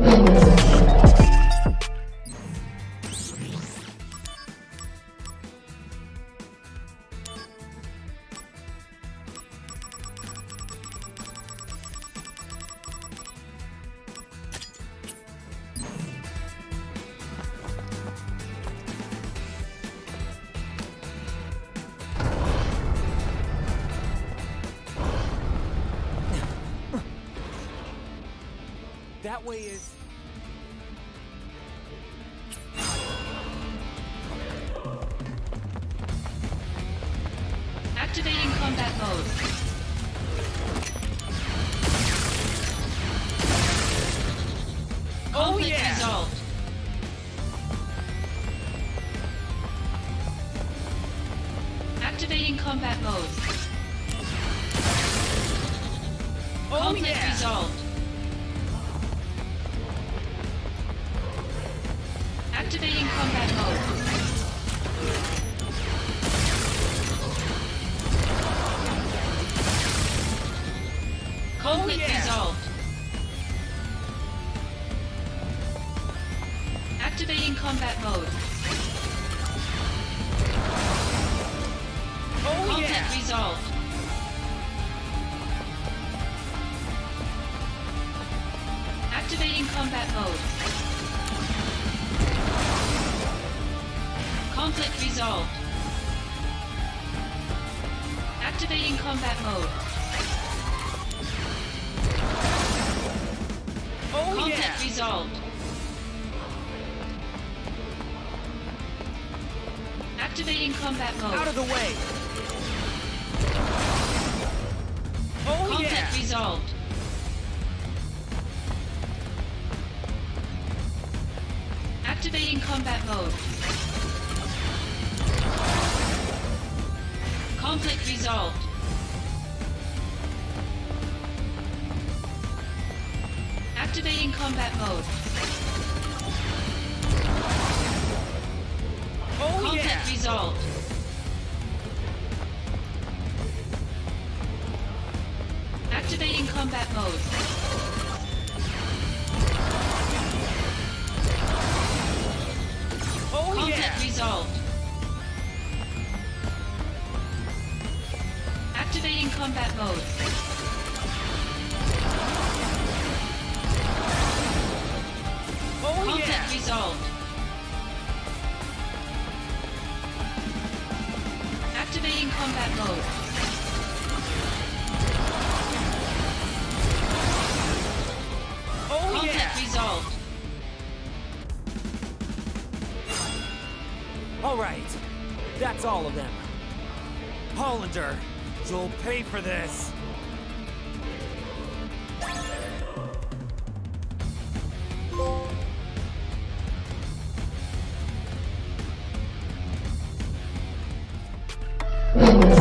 Música That way is... Activating combat mode. Oh Conflict yeah! resolved. Activating combat mode. Oh Conflict yeah! resolved. Activating combat mode. Conflict oh, yeah! resolved. Activating combat mode. Oh Conflict yeah! resolved. Activating combat mode. Conflict resolved. Activating combat mode. Oh Conflict yeah! resolved. Activating combat mode. Out of the way! Oh Conflict yeah! resolved. Activating combat mode. Conflict resolved. Activating combat mode. Oh Conflict yeah! resolved. Activating combat mode. Oh Conflict yeah! resolved. Activating combat mode. Oh Conflict yeah! resolved. Activating combat mode. Oh Conflict yeah! resolved. All right, that's all of them. Hollander, you'll pay for this.